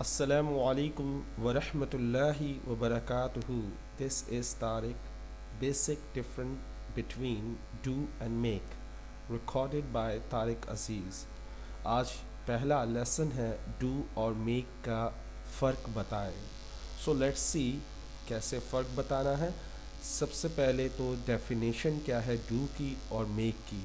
Assalamu alaikum wa rahmatullahi wa barakatuhu. This is Tariq. Basic difference between do and make. Recorded by Tariq Aziz. आज पहला lesson है do और make का फ़र्क बताएँ सो let's सी कैसे फ़र्क बताना है सबसे पहले तो डेफिनेशन क्या है do की और make की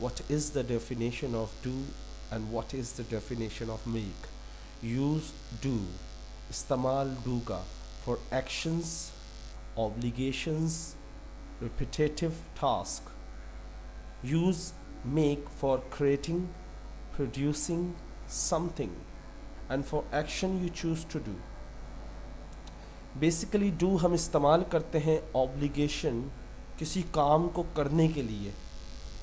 what is the definition of do and what is the definition of make use do इस्तेमाल डू का for actions obligations repetitive task use make for creating producing something and for action you choose to do basically do हम इस्तेमाल करते हैं obligation किसी काम को करने के लिए।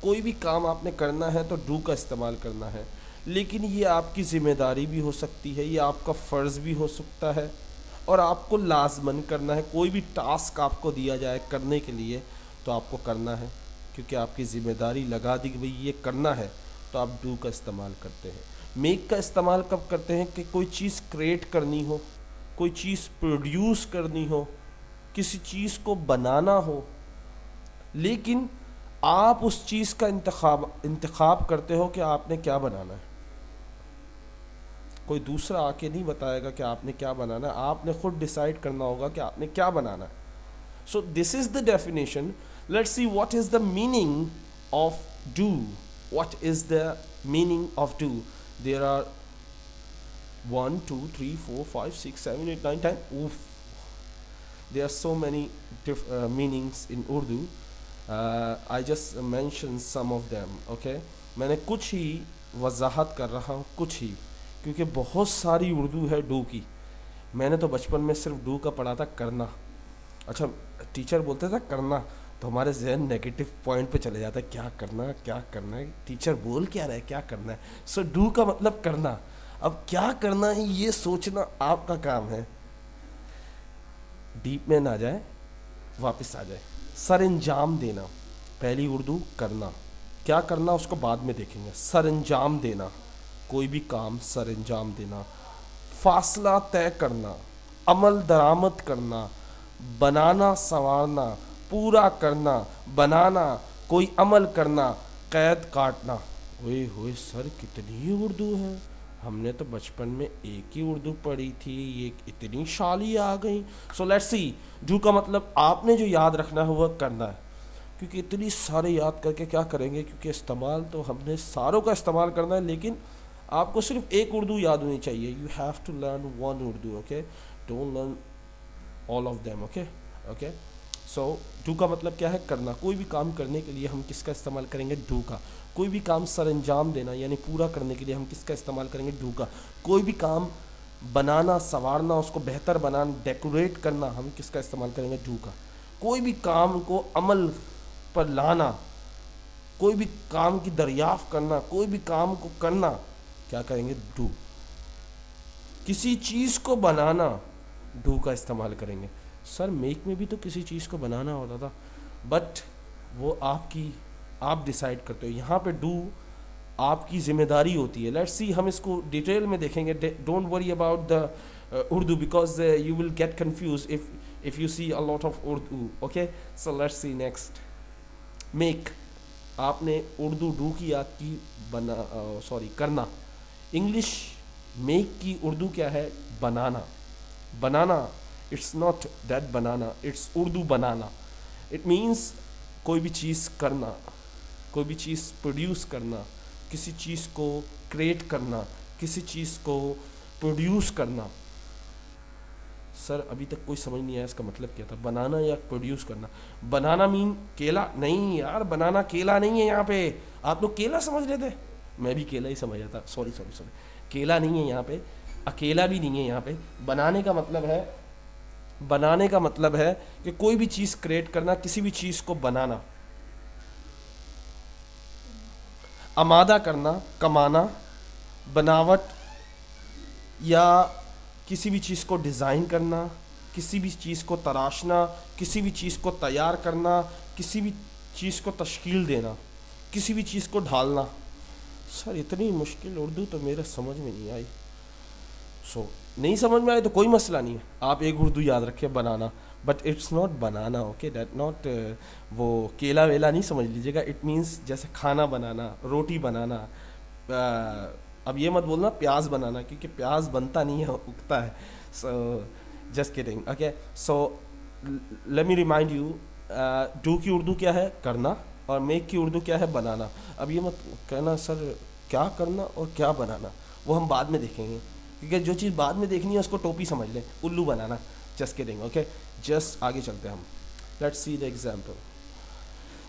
कोई भी काम आपने करना है तो डू का इस्तेमाल करना है। लेकिन ये आपकी ज़िम्मेदारी भी हो सकती है, ये आपका फ़र्ज़ भी हो सकता है और आपको लाजमन करना है। कोई भी टास्क आपको दिया जाए करने के लिए तो आपको करना है, क्योंकि आपकी ज़िम्मेदारी लगा दी कि भाई ये करना है तो आप डू का इस्तेमाल करते हैं। मेक का इस्तेमाल कब करते हैं कि कोई चीज़ क्रिएट करनी हो, कोई चीज़ प्रोड्यूस करनी हो, किसी चीज़ को बनाना हो, लेकिन आप उस चीज़ का इंतखाब इंतखाब करते हो कि आपने क्या बनाना है। कोई दूसरा आके नहीं बताएगा कि आपने क्या बनाना है। आपने खुद डिसाइड करना होगा कि आपने क्या बनाना है। So this is the definition let's see what is the meaning of do what is the meaning of do there are one two three four five six seven eight nine ten oof. There diff, uh, meanings in Urdu. Uh, I just mentioned some of them. Okay, मैंने कुछ ही वजाहत कर रहा हूँ कुछ ही। क्योंकि बहुत सारी उर्दू है डू की। मैंने तो बचपन में सिर्फ़ डू का पढ़ा था, करना। अच्छा टीचर बोलते था करना तो हमारे जहन नेगेटिव पॉइंट पे चले जाता है क्या करना क्या करना है? टीचर बोल क्या रहा है, क्या करना है? सो डू का मतलब करना। अब क्या करना है, ये सोचना आपका काम है। डीप में ना जाए, वापस आ जाए। सर अंजाम देना, पहली उर्दू करना। क्या करना, उसको बाद में देखेंगे। सर अंजाम देना। कोई भी काम सर अंजाम देना, फासला तय करना, अमल दरामद करना, बनाना, संवारना, पूरा करना, बनाना, कोई अमल करना, कैद काटना। ओए होए, सर कितनी उर्दू है। हमने तो बचपन में एक ही उर्दू पढ़ी थी, ये इतनी शाली आ गई। सो लेट्स सी डू का मतलब आपने जो याद रखना है वह करना है। क्योंकि इतनी सारे याद करके क्या करेंगे? क्योंकि इस्तेमाल तो हमने सारों का इस्तेमाल करना है, लेकिन आपको सिर्फ़ एक उर्दू याद होनी चाहिए। You have to learn one Urdu okay don't learn all of them okay okay so do का मतलब क्या है? करना। कोई भी काम करने के लिए हम किसका इस्तेमाल करेंगे? डू का। कोई भी काम सर अंजाम देना, यानी पूरा करने के लिए हम किसका इस्तेमाल करेंगे? डू का। कोई भी काम बनाना, संवारना, उसको बेहतर बनाना डेकोरेट करना, हम किसका इस्तेमाल करेंगे? डू का। कोई भी काम को अमल पर लाना, कोई भी काम की दरियाफ्त करना, कोई भी काम को करना क्या करेंगे? डू। किसी चीज़ को बनाना डू का इस्तेमाल करेंगे। सर मेक में भी तो किसी चीज़ को बनाना होता था बट वो आपकी आप डिसाइड करते हो। यहाँ पे डू आपकी ज़िम्मेदारी होती है। लेट्स सी हम इसको डिटेल में देखेंगे। Don't worry about the Urdu because you will get confuse if if you see a lot of Urdu okay so let's see next make आपने उर्दू डू की याद की बना सॉरी uh, करना। इंग्लिश मेक की उर्दू क्या है? बनाना बनाना it's not that banana it's Urdu banana it means कोई भी चीज़ करना, कोई भी चीज़ प्रोड्यूस करना, किसी चीज़ को क्रिएट करना, किसी चीज़ को प्रोड्यूस करना। सर अभी तक कोई समझ नहीं आया इसका मतलब क्या था? बनाना या प्रोड्यूस करना? बनाना मीन केला? नहीं यार बनाना केला नहीं है यहाँ पे। आप लोग केला समझ रहे थे? मैं भी केला ही समझ था। सॉरी सॉरी सॉरी केला नहीं है यहाँ पे। अकेला भी नहीं है यहाँ पे। बनाने का मतलब है, बनाने का मतलब है कि कोई भी चीज़ क्रिएट करना, किसी भी चीज़ को बनाना। आमादा करना, कमाना, बनावट या किसी भी चीज़ को डिज़ाइन करना, किसी भी चीज़ को तराशना, किसी भी चीज़ को तैयार करना, किसी भी चीज़ को तश्कील देना, किसी भी चीज़ को ढालना। सर इतनी मुश्किल उर्दू तो मेरे समझ में नहीं आई। सो so, नहीं समझ में आए तो कोई मसला नहीं है। आप एक उर्दू याद रखिए बनाना। But it's not banana okay that not वो केला वेला नहीं समझ लीजिएगा। इट मीन्स जैसे खाना बनाना रोटी बनाना uh, अब ये मत बोलना प्याज बनाना क्योंकि प्याज बनता नहीं है उगता है। So just kidding okay so let me remind you do की उर्दू क्या है? करना। और मेक की उर्दू क्या है? बनाना। अब ये मत कहना, सर, क्या करना और क्या बनाना? वो हम बाद में देखेंगे। क्योंकि जो चीज़ बाद में देखनी है, उसको टोपी समझ लें। उल्लू बनाना जस्ट देंगे ओके जस्ट आगे चलते हैं हम। Let's see the example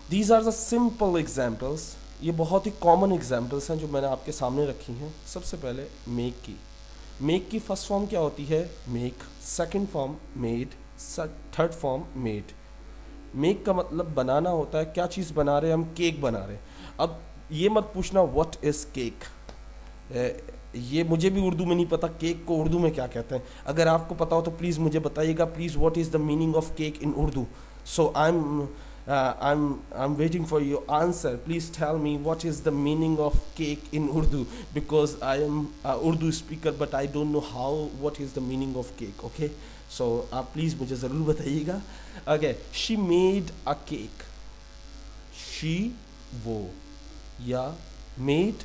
these are the simple examples ये बहुत ही कॉमन एग्जाम्पल्स हैं, जो मैंने आपके सामने रखी हैं। सबसे पहले मेक की। मेक की फ़र्स्ट फॉर्म क्या होती है? Make second form made third form made make का मतलब बनाना होता है, क्या चीज़ बना रहे हैं, हम केक बना रहे हैं। अब ये मत पूछना व्हाट इज़ केक ये मुझे भी उर्दू में नहीं पता, केक को उर्दू में क्या कहते हैं। अगर आपको पता हो तो प्लीज़ मुझे बताइएगा please what is the meaning of cake in Urdu? So I am I am I am waiting for your answer please tell me what is the meaning of cake in Urdu because I am Urdu speaker but I don't know how what is the meaning of cake okay so आप please मुझे ज़रूर बताइएगा okay she made a cake she वो या made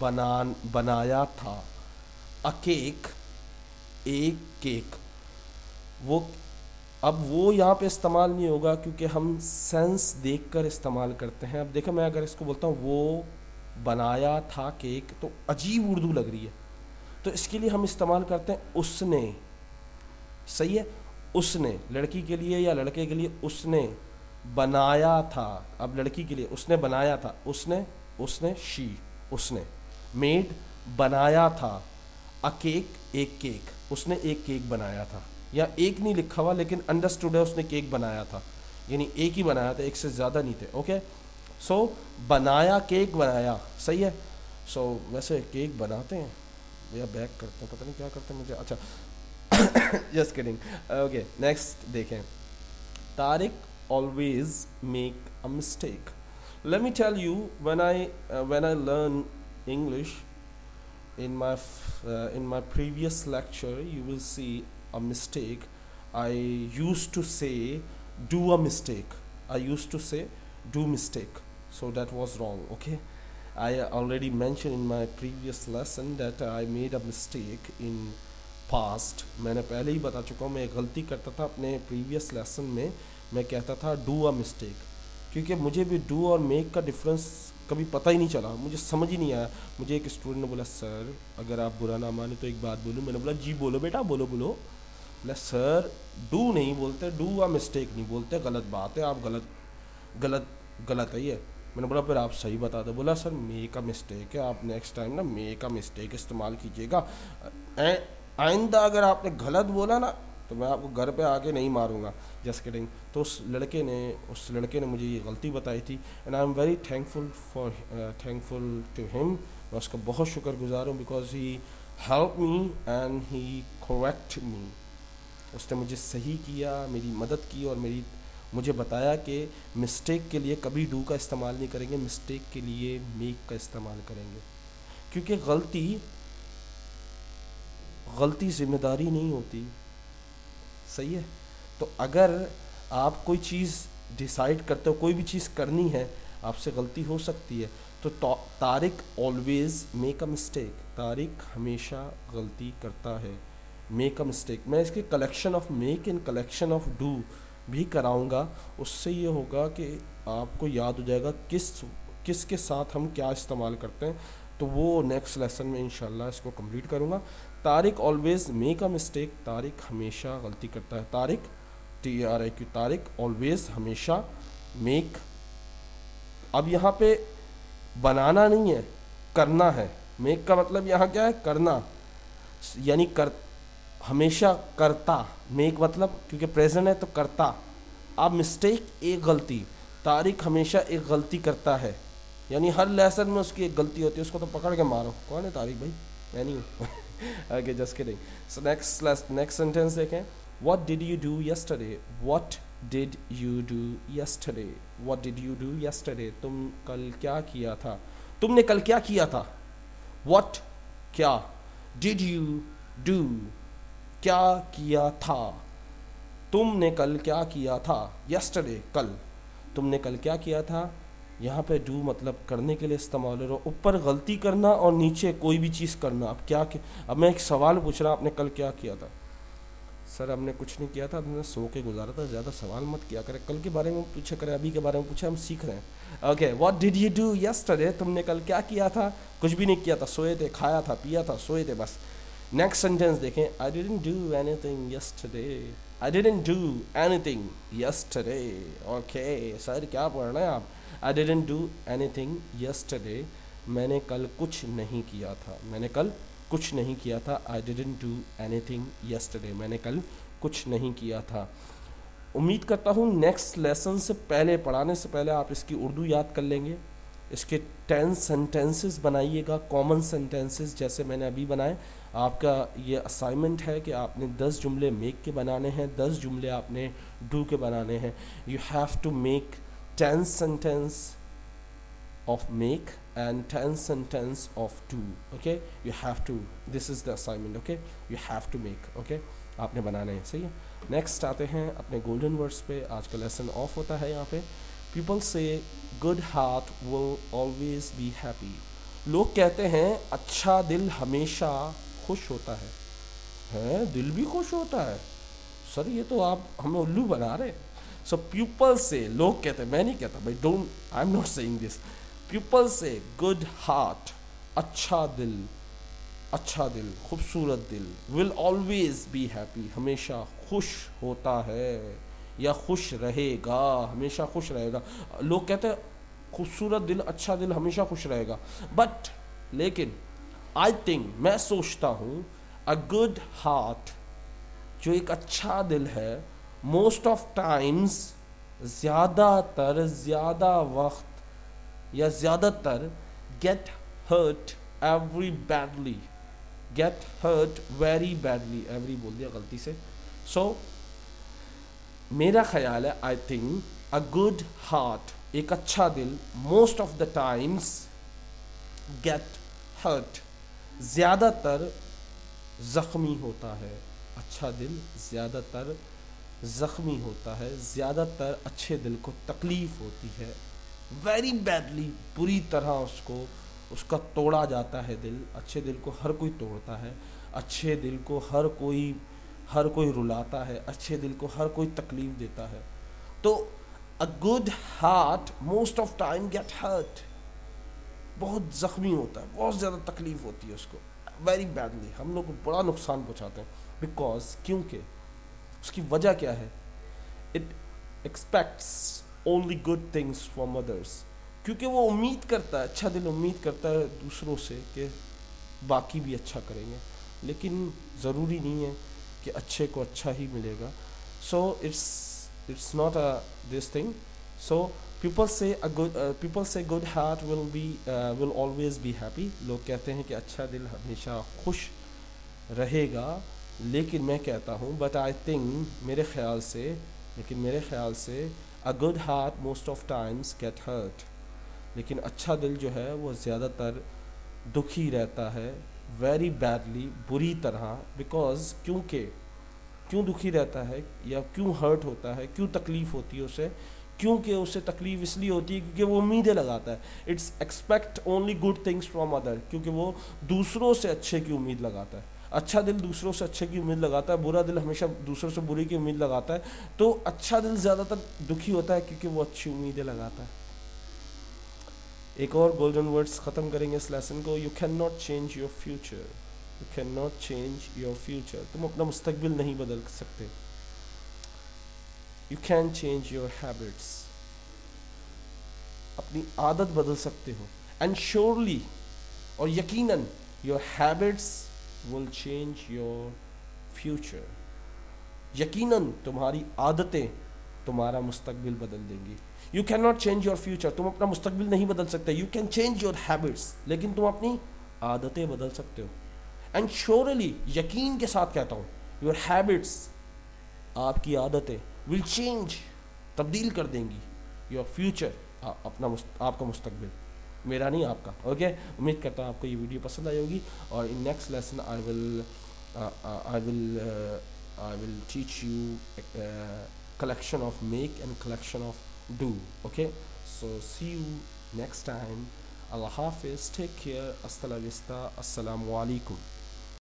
बनान बनाया था अ cake एक केक वो अब वो यहाँ पे इस्तेमाल नहीं होगा क्योंकि हम सेंस देखकर इस्तेमाल करते हैं। अब देखो, मैं अगर इसको बोलता हूँ, वो बनाया था केक तो अजीब उर्दू लग रही है। तो इसके लिए हम इस्तेमाल करते हैं उसने। सही है? उसने। लड़की के लिए या लड़के के लिए उसने बनाया था। अब लड़की के लिए उसने बनाया था। उसने उसने शी उसने। मेड बनाया था। अ केक एक केक उसने एक केक बनाया था। या एक नहीं लिखा हुआ लेकिन अंडरस्टूड है उसने केक बनाया था। यानी एक ही बनाया था एक से ज़्यादा नहीं थे ओके सो so, बनाया केक बनाया सही है? सो so, वैसे केक बनाते हैं या बैक करते हैं पता नहीं क्या करते मुझे अच्छा। जस्ट किडिंग ओके नेक्स्ट देखें। Tariq always make a mistake let me tell you when I uh, when I learn English in my uh, in my previous lecture you will see a mistake I used to say do a mistake I used to say do mistake so that was wrong okay I already mentioned in my previous lesson that I made a mistake in past मैंने पहले ही बता चुका हूँ मैं गलती करता था अपने previous lesson में मैं कहता था do a mistake क्योंकि मुझे भी डू और मेक का डिफरेंस कभी पता ही नहीं चला मुझे समझ ही नहीं आया मुझे एक स्टूडेंट ने बोला सर अगर आप बुरा ना माने तो एक बात बोलूँ मैंने बोला जी बोलो बेटा बोलो बोलो बोला सर डू नहीं बोलते डू आ मिस्टेक नहीं बोलते, गलत बात है, आप गलत गलत गलत है ये। मैंने बोला, फिर आप सही बता दो। बोला, सर मे का मिस्टेक है, आप नेक्स्ट टाइम ना मे का मिस्टेक इस्तेमाल कीजिएगा। आइंदा अगर आपने गलत बोला ना तो मैं आपको घर पे आके नहीं मारूँगा। जस्ट किडिंग तो उस लड़के ने, उस लड़के ने मुझे ये गलती बताई थी and I am very thankful for thankful to him मैं उसका बहुत शुक्रगुजार हूँ because he help me and he correct me उसने मुझे सही किया, मेरी मदद की और मेरी, मुझे बताया कि मिस्टेक के लिए कभी डू का इस्तेमाल नहीं करेंगे मिस्टेक के लिए मेक का इस्तेमाल करेंगे। क्योंकि गलती गलती ज़िम्मेदारी नहीं होती। सही है? तो अगर आप कोई चीज़ डिसाइड करते हो, कोई भी चीज़ करनी है, आपसे गलती हो सकती है। तो Tariq always make a mistake Tariq हमेशा गलती करता है। मेक अ मिस्टेक मैं इसके collection of make in collection of do भी कराऊँगा। उससे ये होगा कि आपको याद हो जाएगा किस किस के साथ हम क्या इस्तेमाल करते हैं। तो वो नेक्स्ट लेसन में इंशाल्लाह इसको कंप्लीट करूँगा। Tariq always make a mistake Tariq हमेशा गलती करता है। Tariq T R I Q Tariq always हमेशा मेक अब यहाँ पे बनाना नहीं है, करना है। मेक का मतलब यहाँ क्या है? करना। यानी कर हमेशा करता मेक मतलब क्योंकि प्रेजेंट है तो करता। अब मिस्टेक एक गलती तारिक हमेशा एक गलती करता है। यानी हर लेसन में उसकी एक गलती होती है, उसको तो पकड़ के मारो। कौन है तारिक भाई? मैं नहीं okay just kidding so next next sentence देखें। What did you do yesterday? What did you do yesterday? What did you do yesterday? तुम कल क्या किया था? तुमने कल क्या किया था? What, क्या डिड यू डू क्या किया था? तुमने कल क्या किया था? यस्टरडे कल। तुमने कल क्या किया था? यहाँ पे डू मतलब करने के लिए इस्तेमाल हो रहा ऊपर गलती करना और नीचे कोई भी चीज़ करना। अब क्या कि... अब मैं एक सवाल पूछ रहा आपने कल क्या किया था? सर, हमने कुछ नहीं किया था, हमने सो के गुजारा था। ज़्यादा सवाल मत किया करें। कल के बारे में पूछा करें, अभी के बारे में पूछा, हम सीख रहे हैं। Okay what did you do yesterday तुमने कल क्या किया था? कुछ भी नहीं किया था। सोए थे, खाया था, पिया था, सोए थे, बस। नेक्स्ट सेंटेंस देखें I didn't do anything yesterday I didn't do anything yesterday okay sir क्या पढ़ रहे हैं आप? I didn't do anything yesterday मैंने कल कुछ नहीं किया था। मैंने कल कुछ नहीं किया था। I didn't do anything yesterday मैंने कल कुछ नहीं किया था। उम्मीद करता हूँ नेक्स्ट लेसन से पहले, पढ़ाने से पहले आप इसकी उर्दू याद कर लेंगे। इसके टेन सेंटेंसेस बनाइएगा कॉमन सेंटेंसेस जैसे मैंने अभी बनाए। आपका ये असाइनमेंट है कि आपने दस जुमले मेक के बनाने हैं, दस जुमले आपने डू के बनाने हैं। You have to make ten sentence of make and 10 sentence of do, okay? You have to, this is the assignment, okay? You have to make, okay? आपने बनाना है, सही है? नेक्स्ट आते हैं अपने गोल्डन वर्ड्स पे। आज का लेसन ऑफ़ होता है यहाँ पे। पीपल से good heart will always be happy लोग कहते हैं अच्छा दिल हमेशा खुश होता है। हैं? दिल भी खुश होता है। सर, ये तो आप, हमें उल्लू बना रहे सो पीपल से लोग कहते हैं, मैं नहीं कहता, भाई don't I am not saying this people से गुड हार्ट अच्छा दिल अच्छा दिल, खूबसूरत दिल विल ऑलवेज बी हैप्पी हमेशा खुश होता है। या खुश रहेगा हमेशा खुश रहेगा। लोग कहते हैं खूबसूरत दिल अच्छा दिल हमेशा खुश रहेगा। बट लेकिन आई थिंक मैं सोचता हूँ अ गुड हार्ट जो एक अच्छा दिल है मोस्ट ऑफ़ टाइम्स ज़्यादातर ज़्यादा वक्त या ज़्यादातर get hurt every badly get hurt very badly every बोल दिया गलती से सो। So, मेरा ख्याल है I think a good heart एक अच्छा दिल most of the times get hurt ज़्यादातर ज़ख्मी होता है अच्छा दिल ज़्यादातर ज़ख्मी होता है, ज़्यादातर अच्छे दिल को तकलीफ़ होती है। वेरी बैडली बुरी तरह उसको, उसका तोड़ा जाता है दिल, अच्छे दिल को हर कोई तोड़ता है, अच्छे दिल को हर कोई हर कोई रुलाता है, अच्छे दिल को हर कोई तकलीफ़ देता है। तो a good heart most of time get hurt बहुत ज़ख्मी होता है, बहुत ज़्यादा तकलीफ़ होती है उसको। वेरी बैडली हम लोग को बड़ा नुकसान पहुँचाते हैं। बिकॉज़ क्योंकि? उसकी वजह क्या है? It expects only good things from others क्योंकि वो उम्मीद करता है अच्छा दिल उम्मीद करता है दूसरों से कि बाकी भी अच्छा करेंगे। लेकिन ज़रूरी नहीं है। कि अच्छे को अच्छा ही मिलेगा। So it's it's not a this thing so people से अ गुड पीपल से good heart will be will always be happy लोग कहते हैं कि अच्छा दिल हमेशा खुश रहेगा। लेकिन मैं कहता हूँ बट आई थिंक मेरे ख्याल से, लेकिन मेरे ख्याल से a good heart most of times get hurt लेकिन अच्छा दिल जो है, वो ज़्यादातर दुखी रहता है। वेरी बैडली बुरी तरह बिकॉज़ क्योंकि, क्यों दुखी रहता है, या क्यों हर्ट होता है, क्यों तकलीफ़ होती है उसे, क्योंकि उसे तकलीफ़ इसलिए होती है क्योंकि वो उम्मीदें लगाता है। It's expect only good things from other क्योंकि वो दूसरों से अच्छे की उम्मीद लगाता है। अच्छा दिल दूसरों से अच्छे की उम्मीद लगाता है, बुरा दिल हमेशा दूसरों से बुरी की उम्मीद लगाता है तो अच्छा दिल ज़्यादातर दुखी होता है क्योंकि वो अच्छी उम्मीदें लगाता है। एक और गोल्डन वर्ड्स ख़त्म करेंगे इस लेसन को. You can not change your future you can not change your future तुम अपना मुस्तकबिल नहीं बदल सकते. You can change your habits अपनी आदत बदल सकते हो. एंड श्योरली और यकीनन your habits will change your future. यकीनन तुम्हारी आदतें तुम्हारा मुस्तकबिल बदल देंगी. You can not change your future तुम अपना मुस्तबिल नहीं बदल सकते. You can change your habits लेकिन तुम अपनी आदतें बदल सकते हो. एंड श्योरली यकीन के साथ कहता हूँ योर हैबिट्स आपकी आदतें विल चेंज तब्दील कर देंगी. योर फ्यूचर अपना मुस्त, आपका मुस्तकबिल. मेरा नहीं आपका. ओके उम्मीद करता हूँ आपको ये वीडियो पसंद आई होगी. और in next lesson I will uh, I will teach you a, collection of make and collection of do okay? So see you next time. Allah Hafiz take care. Assalamu alaikum